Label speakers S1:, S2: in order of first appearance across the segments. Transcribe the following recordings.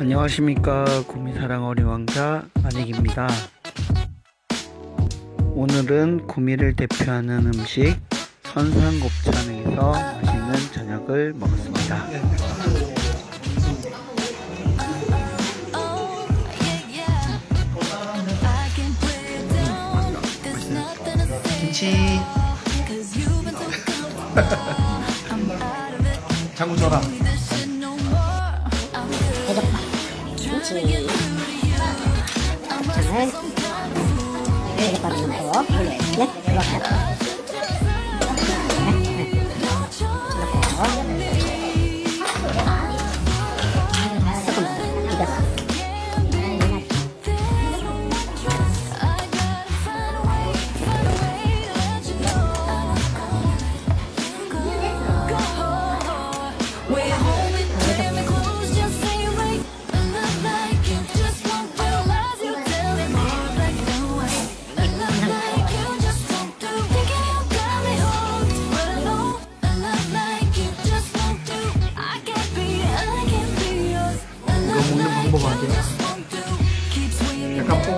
S1: 안녕하십니까. 구미사랑 어린 왕자 안익입니다. 오늘은 구미를 대표하는 음식 선산곱창에서 맛있는 저녁을 먹었습니다. 김치. 장구 줘라
S2: 김치 곱창을 대접받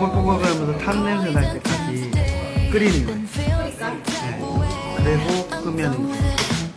S1: 약간 뽀글뽀글하면서 탄 냄새 날 때까지 끓이는 거예요
S3: of way.
S1: 그리고 끄면